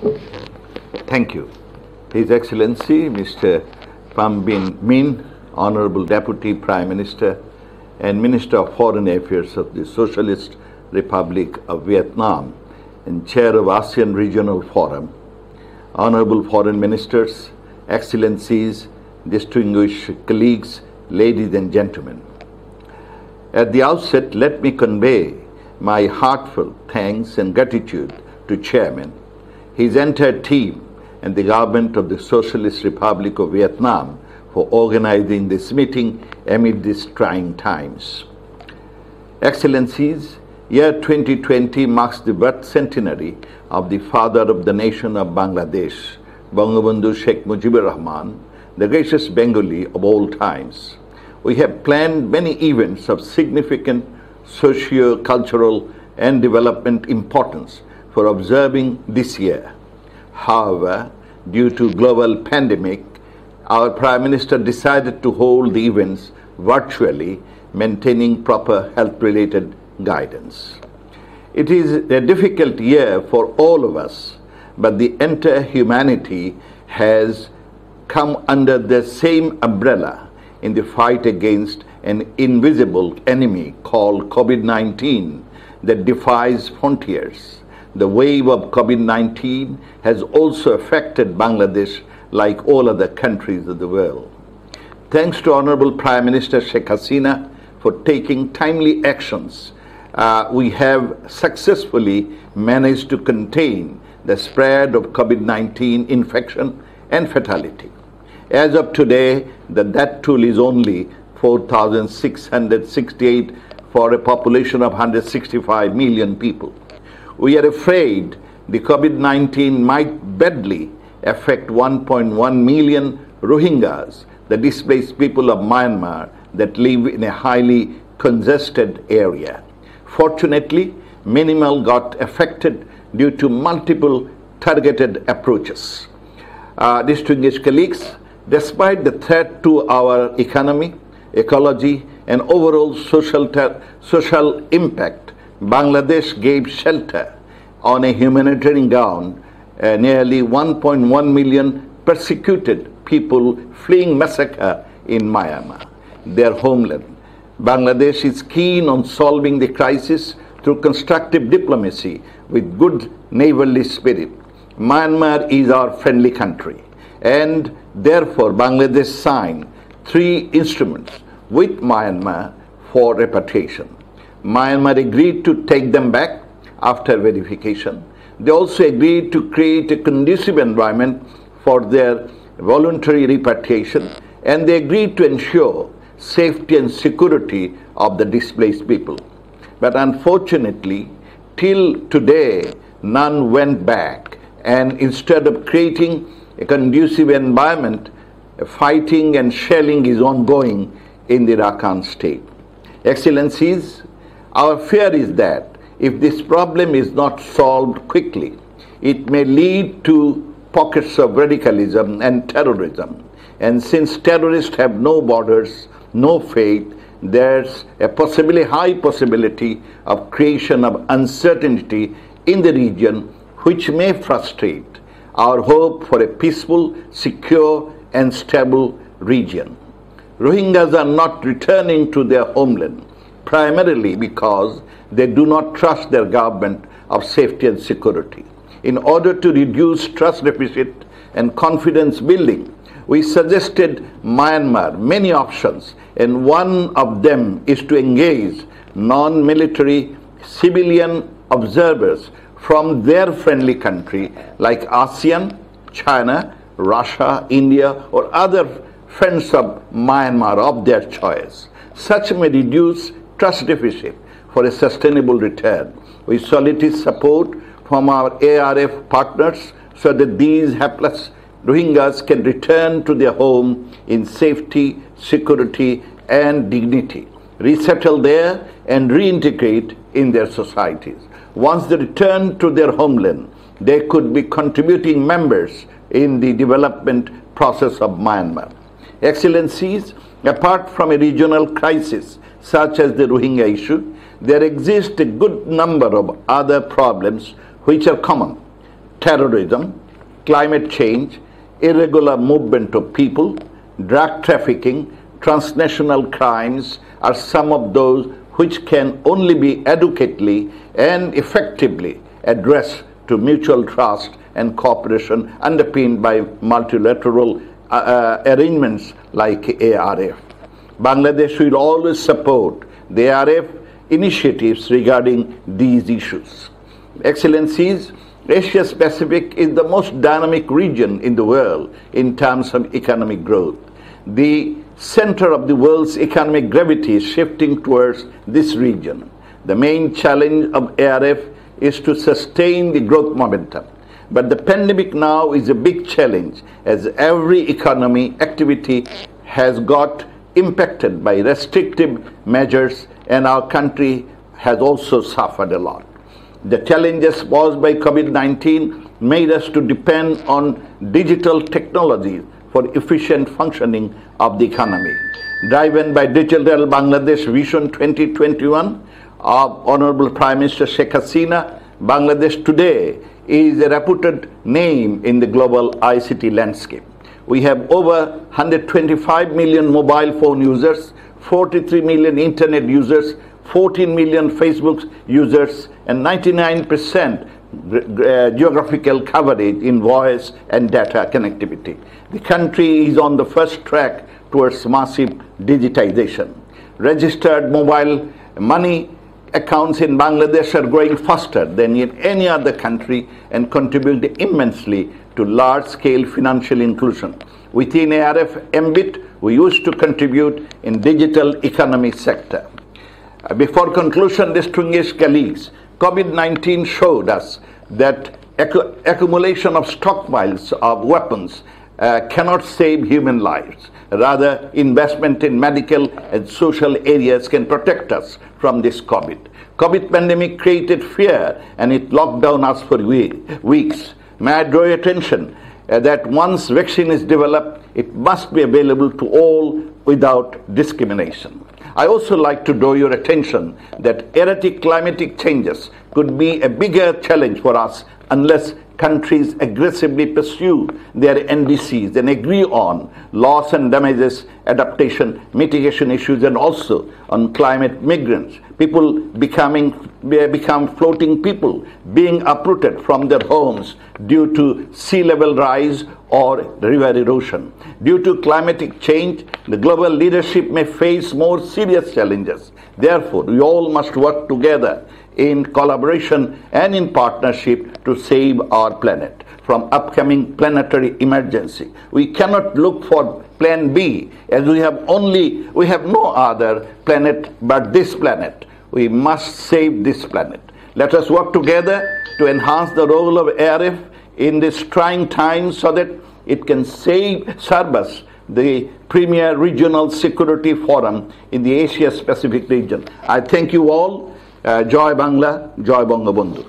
Thank you. His Excellency Mr. Pham Binh Minh, Honorable Deputy Prime Minister and Minister of Foreign Affairs of the Socialist Republic of Vietnam and Chair of ASEAN Regional Forum, Honorable Foreign Ministers, Excellencies, distinguished colleagues, ladies and gentlemen. At the outset, let me convey my heartfelt thanks and gratitude to Chairman, his entire team, and the government of the Socialist Republic of Vietnam for organizing this meeting amid these trying times. Excellencies, year 2020 marks the birth centenary of the father of the nation of Bangladesh, Bangabandhu Sheikh Mujibur Rahman, the greatest Bengali of all times. We have planned many events of significant socio-cultural and development importance for observing this year. However, due to global pandemic, our Prime Minister decided to hold the events virtually, maintaining proper health-related guidance. It is a difficult year for all of us, but the entire humanity has come under the same umbrella in the fight against an invisible enemy called COVID 19 that defies frontiers. The wave of COVID 19 has also affected Bangladesh like all other countries of the world. Thanks to Honorable Prime Minister Sheikh Hasina for taking timely actions, uh, we have successfully managed to contain the spread of COVID 19 infection and fatality. As of today, the death toll is only 4,668 for a population of 165 million people. We are afraid the COVID 19 might badly affect 1.1 million Rohingyas, the displaced people of Myanmar that live in a highly congested area. Fortunately, minimal got affected due to multiple targeted approaches. Uh, distinguished colleagues, despite the threat to our economy, ecology, and overall social, social impact, Bangladesh gave shelter on a humanitarian ground uh, nearly 1.1 million persecuted people fleeing massacre in Myanmar, their homeland. Bangladesh is keen on solving the crisis through constructive diplomacy with good neighborly spirit. Myanmar is our friendly country, and therefore Bangladesh signed three instruments with Myanmar for repatriation. Myanmar agreed to take them back after verification. They also agreed to create a conducive environment for their voluntary repatriation and they agreed to ensure safety and security of the displaced people. But unfortunately, till today, none went back. And instead of creating a conducive environment, fighting and shelling is ongoing in the Rakhine state. Excellencies, our fear is that if this problem is not solved quickly, it may lead to pockets of radicalism and terrorism. And since terrorists have no borders, no faith, there's a possibly high possibility of creation of uncertainty in the region which may frustrate our hope for a peaceful, secure and stable region. Rohingyas are not returning to their homeland primarily because they do not trust their government of safety and security. In order to reduce trust deficit and confidence building, we suggested Myanmar many options, and one of them is to engage non military civilian observers from their friendly country like ASEAN, China, Russia, India, or other friends of Myanmar of their choice. Such may reduce trust deficit for a sustainable return. We solicit support from our ARF partners so that these hapless Rohingyas can return to their home in safety, security, and dignity, resettle there, and reintegrate in their societies. Once they return to their homeland, they could be contributing members in the development process of Myanmar. Excellencies, apart from a regional crisis such as the Rohingya issue, there exist a good number of other problems which are common terrorism, climate change, irregular movement of people, drug trafficking, transnational crimes are some of those which can only be adequately and effectively addressed to mutual trust and cooperation underpinned by multilateral uh, uh, arrangements like ARF. Bangladesh will always support the ARF initiatives regarding these issues. Excellencies, Asia Pacific is the most dynamic region in the world in terms of economic growth. The center of the world's economic gravity is shifting towards this region. The main challenge of ARF is to sustain the growth momentum. But the pandemic now is a big challenge as every economy activity has got impacted by restrictive measures and our country has also suffered a lot. The challenges posed by COVID-19 made us to depend on digital technologies for efficient functioning of the economy. Driven by Digital Bangladesh Vision 2021 of Honorable Prime Minister Sheikh Hasina, Bangladesh today is a reputed name in the global ICT landscape. We have over 125 million mobile phone users, 43 million internet users, 14 million Facebook users, and 99% uh, geographical coverage in voice and data connectivity. The country is on the first track towards massive digitization. Registered mobile money accounts in Bangladesh are growing faster than in any other country and contribute immensely to large-scale financial inclusion. Within ARF MBIT, we used to contribute in digital economy sector. Uh, before conclusion, distinguished colleagues, COVID-19 showed us that accumulation of stockpiles of weapons uh, cannot save human lives. Rather, investment in medical and social areas can protect us from this COVID. COVID pandemic created fear and it locked down us for weeks. May I draw your attention uh, that once vaccine is developed, it must be available to all without discrimination. I also like to draw your attention that erratic climatic changes could be a bigger challenge for us unless countries aggressively pursue their NDCs and agree on loss and damages, adaptation, mitigation issues, and also on climate migrants. People becoming become floating people, being uprooted from their homes due to sea level rise or river erosion. Due to climatic change, the global leadership may face more serious challenges. Therefore, we all must work together in collaboration and in partnership to save our planet from upcoming planetary emergency. We cannot look for plan B as we have only we have no other planet but this planet. We must save this planet. Let us work together to enhance the role of ARF in this trying time so that it can save us the premier regional security forum in the Asia Pacific region. I thank you all Joy Bangla Joy Bangabandhu.